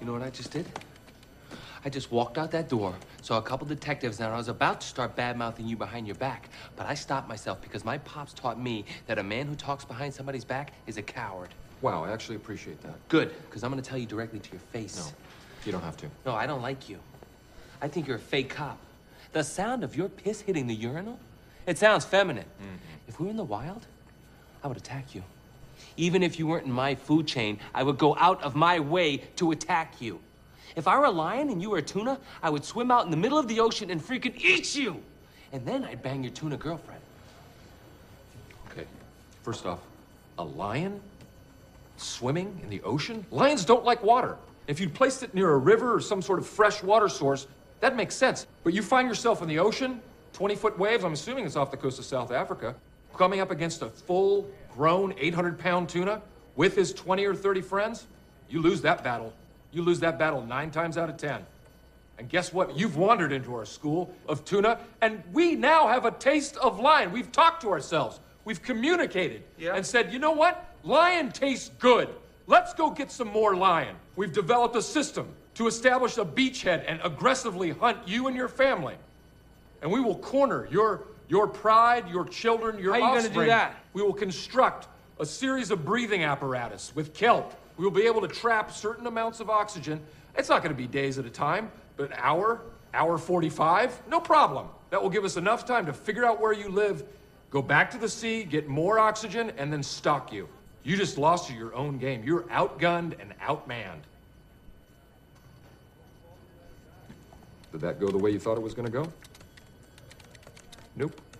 You know what I just did? I just walked out that door, saw a couple detectives, and I was about to start bad mouthing you behind your back. But I stopped myself because my pops taught me that a man who talks behind somebody's back is a coward. Wow, I actually appreciate that. Good, because I'm going to tell you directly to your face. No, you don't have to. No, I don't like you. I think you're a fake cop. The sound of your piss hitting the urinal, it sounds feminine. If we were in the wild, I would attack you. Even if you weren't in my food chain, I would go out of my way to attack you. If I were a lion and you were a tuna, I would swim out in the middle of the ocean and freaking eat you. And then I'd bang your tuna girlfriend. Okay, first off, a lion swimming in the ocean? Lions don't like water. If you'd placed it near a river or some sort of fresh water source, that makes sense. But you find yourself in the ocean, 20 foot waves, I'm assuming it's off the coast of South Africa, coming up against a full grown 800 pound tuna with his 20 or 30 friends, you lose that battle. You lose that battle nine times out of 10. And guess what? You've wandered into our school of tuna, and we now have a taste of lion. We've talked to ourselves, we've communicated, Yeah. and said, you know what? Lion tastes good. Let's go get some more lion. We've developed a system to establish a beachhead and aggressively hunt you and your family. And we will corner your, your pride, your children, your How are you gonna do that? We will construct a series of breathing apparatus with kelp. We will be able to trap certain amounts of oxygen. It's not going to be days at a time, but an hour, hour 45, no problem. That will give us enough time to figure out where you live, go back to the sea, get more oxygen, and then stalk you. You just lost your own game. You're outgunned and outmanned. Did that go the way you thought it was going to go? Nope.